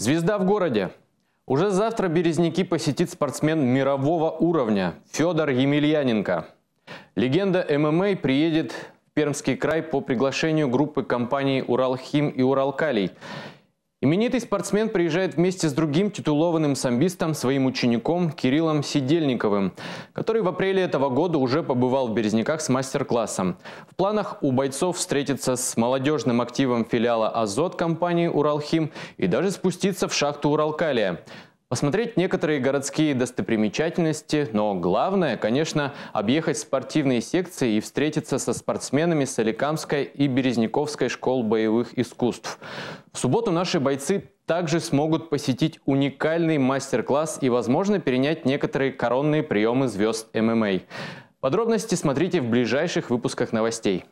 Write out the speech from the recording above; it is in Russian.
Звезда в городе. Уже завтра Березники посетит спортсмен мирового уровня Федор Емельяненко. Легенда ММА приедет в Пермский край по приглашению группы компаний «Уралхим» и «Уралкалий». Именитый спортсмен приезжает вместе с другим титулованным самбистом, своим учеником Кириллом Сидельниковым, который в апреле этого года уже побывал в Березняках с мастер-классом. В планах у бойцов встретиться с молодежным активом филиала «Азот» компании «Уралхим» и даже спуститься в шахту «Уралкалия». Посмотреть некоторые городские достопримечательности, но главное, конечно, объехать спортивные секции и встретиться со спортсменами Соликамской и Березняковской школ боевых искусств. В субботу наши бойцы также смогут посетить уникальный мастер-класс и, возможно, перенять некоторые коронные приемы звезд ММА. Подробности смотрите в ближайших выпусках новостей.